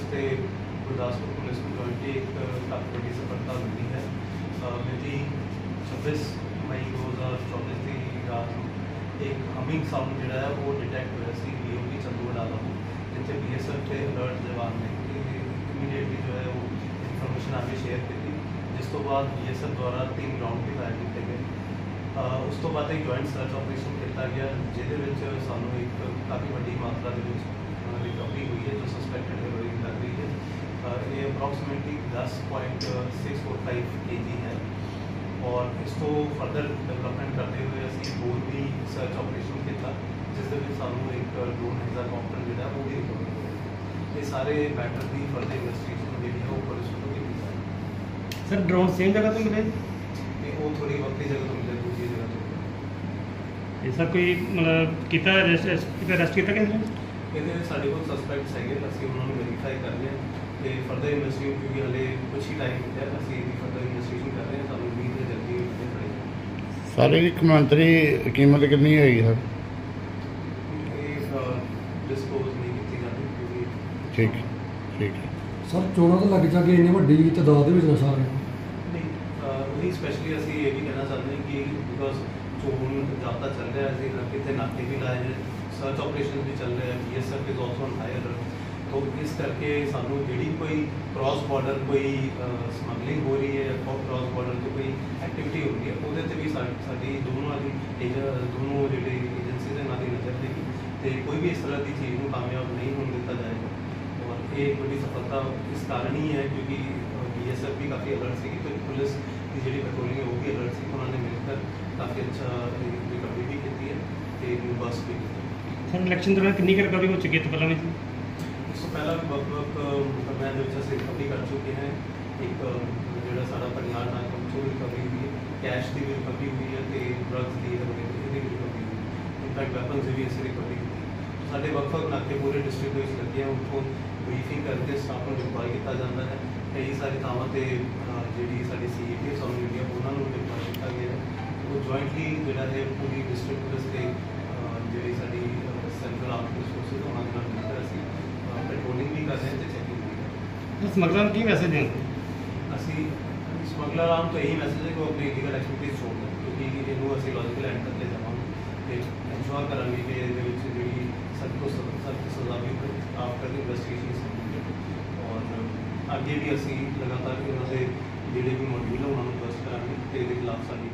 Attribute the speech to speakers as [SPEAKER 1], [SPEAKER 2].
[SPEAKER 1] Gurdaspur police ਨੂੰ jointly ਇੱਕ ਕਾਫੀ ਵੱਡੀ ਸਫਲਤਾ ਮਿਲੀ ਹੈ ਅ, ਮਿਤੀ 26 ਮਈ 2024 ਦੀ ਰਾਤ ਨੂੰ ਇੱਕ ਹਮਿੰਗ ਸਾਊਂਡ ਜਿਹੜਾ ਹੈ ਉਹ ਡਿਟੈਕਟ ਹੋਇਆ ਸੀ ਬੀਓਪੀ ਚੰਦੂ ਵਡਾਲਾ ਨੂੰ ਜਿੱਥੇ ਬੀਐਸਐਫ ਤੇ ਅਲਰਟ ਜਵਾਨ ਨੇ ਇਮੀਡੀਏਟਲੀ ਜੋ ਹੈ ਉਹ ਇਨਫੋਰਮੇਸ਼ਨ ਆ ਕੇ ਸ਼ੇਅਰ ਕੀਤੀ ਜਿਸ ਤੋਂ ਬਾਅਦ ਬੀਐਸਐਫ ਦੁਆਰਾ ਤਿੰਨ ਰਾਉਂਡ ਵੀ ਫਾਇਰ ਕੀਤੇ ਗਏ ਅ, ਉਸ ਤੋਂ ਬਾਅਦ ਇੱਕ ਜੁਆਇੰਟ ਸਰਚ ਆਪਰੇਸ਼ਨ ਕੀਤਾ ਗਿਆ ਜਿਹਦੇ ਵਿੱਚ ਸਾਨੂੰ ਇੱਕ ਕਾਫੀ ਵੱਡੀ ਮਾਤਰਾ ਦੇ ਵਿੱਚ ਰਿਕਵਰੀ ਹੋਈ ਹੈ ਜੋ ਸਸਪੈਕਟਡ ਹੈਰੋਇਨ ਲੱਗ ਰਹੀ ਹੈ ਅ, ਇਹ ਅਪਰੋਕਸੀਮੇਟਲੀ 10.645 kg ਹੈ ਔਰ ਇਸ ਤੋਂ ਫਰਦਰ ਡਿਵੈਲਪਮੈਂਟ ਕਰਦੇ ਹੋਏ ਅਸੀਂ ਹੋਰ ਵੀ ਸਰਚ ਆਪਰੇਸ਼ਨ ਕੀਤਾ ਜਿਸ ਦੇ ਵਿੱਚ ਸਾਨੂੰ ਇੱਕ ਡਰੋਨ ਹੈਲੀਕਾਪਟਰ ਜਿਹੜਾ ਉਹ ਵੀ ਰਿਕਵਰ ਹੋਇਆ ਇਹ ਸਾਰੇ ਮੈਟਰ ਦੀ ਫਰਦਰ ਇਨਵੈਸਟੀਗੇਸ਼ਨ ਜਿਹੜੀ ਹੈ ਉਹ ਪੁਲਿਸ ਵੱਲੋਂ ਕੀਤੀ ਜਾ ਰਹੀ ਹੈ
[SPEAKER 2] ਸਰ ਡਰੋਨ ਸੇਮ ਜਗ੍ਹਾ ਤੋਂ ਮਿਲੇ
[SPEAKER 1] ਤੇ ਉਹ ਥੋੜੀ ਵੱਖਰੀ ਜਗ੍ਹਾ ਤੋਂ ਮਿਲੇ ਦੂਜੀ ਜਗ੍ਹਾ ਤੋਂ
[SPEAKER 2] ਇਹ ਸਰ ਕੋਈ ਮਤਲਬ ਕੀਤਾ ਰੈਸਟ ਕੀਤਾ ਰੈਸਟ ਕੀਤਾ ਕਿਸੇ ਨੇ
[SPEAKER 1] ਇਹਦੇ ਵਿੱਚ ਸਾਡੇ ਕੋਲ ਸਸਪੈਕਟਸ ਹੈਗੇ ਅਸੀਂ ਉਹਨਾਂ ਨੂੰ ਵੈਰੀਫਾਈ ਕਰ ਰਹੇ ਹਾਂ ਤੇ ਫਰਦਰ ਇਨਵੈਸਟੀਗੇਸ਼ਨ ਕਿਉਂਕਿ ਹਲੇ ਕੁਛ ਹੀ ਟਾਈਮ ਹੈ ਅਸੀਂ ਇਹਦੀ ਫਰਦਰ ਇਨਵੈਸਟੀਗੇਸ਼ਨ ਕਰ ਰਹੇ ਹਾਂ ਸਾਨੂੰ ਉਮੀਦ ਹੈ ਜਲਦੀ ਇਹ ਫੜੇ
[SPEAKER 3] ਸਾਰੇ ਇੱਕ ਮੰਤਰੀ ਕੀਮਤ ਕਿੰਨੀ ਹੋਈ ਸਰ
[SPEAKER 1] ਇਹ ਡਿਸਕਲੋਜ਼ ਨਹੀਂ ਕੀਤੀ ਜਾਂਦੀ ਕਿਉਂਕਿ
[SPEAKER 3] ਠੀਕ ਠੀਕ। ਹੈ
[SPEAKER 4] ਸਰ ਚੋਣਾਂ ਤਾਂ ਲੱਗ ਜਾ ਕੇ ਇੰਨੀ ਵੱਡੀ ਤਦਾਦ ਦੇ ਵਿੱਚ ਨਸ਼ਾ ਰਿਹਾ
[SPEAKER 1] ਨਹੀਂ ਉਹੀ ਸਪੈਸ਼ਲੀ ਅਸੀਂ ਇਹ ਵੀ ਕਹਿਣਾ ਚਾਹੁੰਦੇ ਹਾਂ ਕਿ ਬਿਕੋਜ਼ ਚੋਣ ਜਾਬਤਾ ਚੱਲ ਰਿਹਾ ਅਸੀਂ ਕਿਤੇ ਨਾਕੇ ਵੀ ਲਾਏ ਨੇ। ਸਰਚ ਆਪਰੇਸ਼ਨ ਵੀ ਚੱਲ ਰਿਹਾ BSF is also on higher ਤੋਂ ਇਸ ਕਰਕੇ ਸਾਨੂੰ ਜਿਹੜੀ ਕੋਈ ਕ੍ਰਾਸ ਬਾਰਡਰ ਕੋਈ ਸਮਗਲਿੰਗ ਹੋ ਰਹੀ ਹੈ ਜਾਂ ਕ੍ਰਾਸ ਬਾਰਡਰ ਤੇ ਕੋਈ ਐਕਟੀਵਿਟੀ ਹੋ ਰਹੀ ਹੈ, ਉਹਦੇ ਤੇ ਵੀ ਸਾਡੀ ਦੋਨੋਂ ਦੀ ਏਜ- ਦੋਨੋਂ ਜਿਹੜੇ ਏਜੰਸੀ ਦੇ ਨਾਲ ਦੀ ਨਜ਼ਰ ਰਹੇਗੀ ਤੇ ਕੋਈ ਵੀ ਇਸ ਤਰ੍ਹਾਂ ਦੀ ਚੀਜ਼ ਨੂੰ ਕਾਮਯਾਬ ਨਹੀਂ ਹੋਣ ਦਿੱਤਾ ਜਾਏਗਾ। ਔਰ ਇਹ ਇੱਕ ਵੱਡੀ ਸਫਲਤਾ ਇਸ ਕਾਰਨ ਹੀ ਹੈ ਕਿਉਂਕਿ ਬੀਐਸਐਫ ਵੀ ਕਾਫੀ ਅਲਰਟ ਸੀ ਤੇ ਪੁਲਿਸ ਦੀ ਜਿਹੜੀ ਪੈਟਰੋਲਿੰਗ ਹੈ ਉਹ ਵੀ ਅਲਰਟ ਸੀ, ਉਹਨਾਂ ਨੇ ਮਿਲ ਕੇ ਕਾਫੀ ਅੱਛਾ ਰਿਕਵਰੀ ਵੀ ਕੀਤੀ ਹੈ ਤੇ ਨੂੰ ਬਸ ਵੀ ਕੀਤੀ।
[SPEAKER 2] ਸਰ ਇਲੈਕਸ਼ਨ ਦੌਰਾਨ ਕਿੰਨੀ ਕੁ ਰਿਕਵਰੀ ਹੋ ਚੁੱਕੀ ਹੈ ਤੋਂ ਪਹਿਲਾਂ ਵਿੱਚ
[SPEAKER 1] ਇਸ ਤੋਂ ਪਹਿਲਾਂ ਵੀ ਵੱਖ ਵੱਖ ਮੁਕੱਦਮਿਆਂ ਦੇ ਵਿੱਚ ਅਸੀਂ ਰਿਕਵਰੀ ਕਰ ਚੁੱਕੇ ਹਾਂ। ਇੱਕ ਜਿਹੜਾ ਸਾਡਾ ਪਰਿਵਾਰ ਨਾਲ ਕੰਟਰੋਲ ਰਿਕਵਰੀ ਹੋਈ ਹੈ। ਕੈਸ਼ ਦੀ ਵੀ ਰਿਕਵਰੀ ਹੋਈ ਹੈ ਤੇ ਡਰੱਗਸ ਦੀ ਰਿਕਵਰੀ ਇਹਦੀ ਵੀ ਰਿਕਵਰੀ ਹੋਈ ਹੈ। ਇਨਫੈਕਟ ਵੈਪਨਸ ਦੀ ਵੀ ਅਸੀਂ ਰਿਕਵਰੀ ਕੀਤੀ ਸਾਡੇ ਵੱਖ ਵੱਖ ਨਾਕੇ ਪੂਰੇ ਡਿਸਟ੍ਰਿਕਟ ਵਿੱਚ ਲੱਗੇ ਆ। ਉੱਥੋਂ ਬਰੀਫਿੰਗ ਕਰਕੇ ਸਟਾਫ ਨੂੰ ਡਿਪਲੋਏ ਕੀਤਾ ਜਾਂਦਾ ਹੈ। ਕਈ ਸਾਰੇ ਥਾਵਾਂ ਤੇ ਅਹ, ਜਿਹੜੀ ਸਾਡੀ ਸੀਏਟੀ ਸਾਊਥ ਇੰਡੀਆ ਉਹਨਾਂ ਨੂੰ ਡਿਪਲੋਏ ਕੀਤਾ ਗਿਆ ਹੈ। ਉਹ ਜੁਆਇੰਟਲੀ ਜਿਹੜਾ ਹੈ ਪੂਰੀ ਡਿਸਟ੍ਰਿਕਟ ਪੁਲਿਸ ਤੇ ਅਹ, ਜਿਹੜੀ ਸਾਡੀ ਸੈਂਟਰਲ ਆਰਮ ਪੁਲਿਸ ਫੋਰਸਿਸ ਉਹਨਾਂ ਦੇ ਨਾਲ ਮਿਲ ਕੇ ਅਸੀਂ ਪੈਟਰੋਲਿੰਗ ਵੀ ਕਰ ਰਹੇ ਹਾਂ ਤੇ ਚੈਕਿੰਗ ਵੀ ਕਰ ਰਹੇ
[SPEAKER 2] ਸਰ ਸਮਗਲਰਾਂ ਨੂੰ ਕੀ ਮੈਸੇਜ ਦੇਣ?
[SPEAKER 1] ਅਸੀਂ ਸਮਗਲਰ ਆਮ ਤੋਂ ਇਹੀ ਮੈਸੇਜ ਹੈ ਕਿ ਉਹ ਆਪਣੀ ਲੀਗਲ ਐਕਟੀਵਿਟੀਜ਼ ਛੋੜ ਦੇਣ, ਕਿਉਂਕਿ ਇਹਨੂੰ ਅਸੀਂ ਲੌਜੀਕਲ ਐਂਡ ਤੱਕ ਜਾਵਾਂਗੇ ਤੇ ਇਨਸ਼ੋਰ ਕਰਾਂਗੇ ਕਿ ਇਹਦੇ ਵਿੱਚ ਜਿਹੜੀ ਸਭ ਤੋਂ ਸਖਤ ਸਜ਼ਾ ਵੀ ਆਫਟਰ ਇਨਵੈਸਟੀਗੇਸ਼ਨ ਔਰ ਅੱਗੇ ਵੀ ਅਸੀਂ ਲਗਾਤਾਰ ਉਹਨਾਂ ਦੇ ਜਿਹੜੇ ਵੀ ਮੋਡਿਊਲ ਆ, ਉਹਨਾਂ ਨੂੰ ਬਸ ਕਰਾਂਗੇ ਤੇ ਇਹਦੇ ਖਿਲਾਫ ਸਾਡੀ